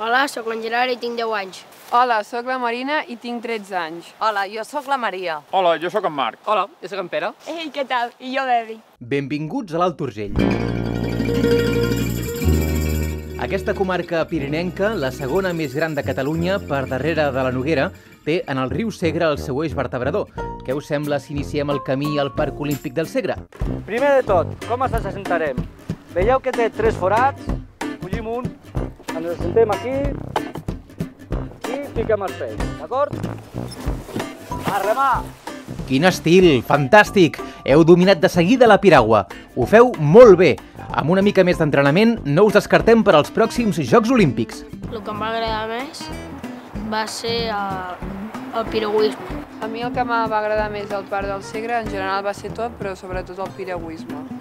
Hola, sóc en Gerard i tinc 10 anys. Hola, sóc la Marina i tinc 13 anys. Hola, jo sóc la Maria. Hola, jo sóc en Marc. Hola, jo sóc en Pere. Ei, què tal? I jo, Bebi. Benvinguts a l'Alt Urgell. Aquesta comarca pirinenca, la segona més gran de Catalunya per darrere de la Noguera, té en el riu Segre el seu eix vertebrador. Què us sembla si iniciem el camí al Parc Olímpic del Segre? Primer de tot, com ens assentarem? Veieu que té tres forats, fugim un, ens assentem aquí i fiquem els peus, d'acord? A remar! Quin estil! Fantàstic! Heu dominat de seguida la piragua. Ho feu molt bé. Amb una mica més d'entrenament no us descartem per als pròxims Jocs Olímpics. El que em va agradar més va ser el, el piragüisme. A mi el que m'ha va agradar més del Parc del Segre en general va ser tot, però sobretot el piragüisme.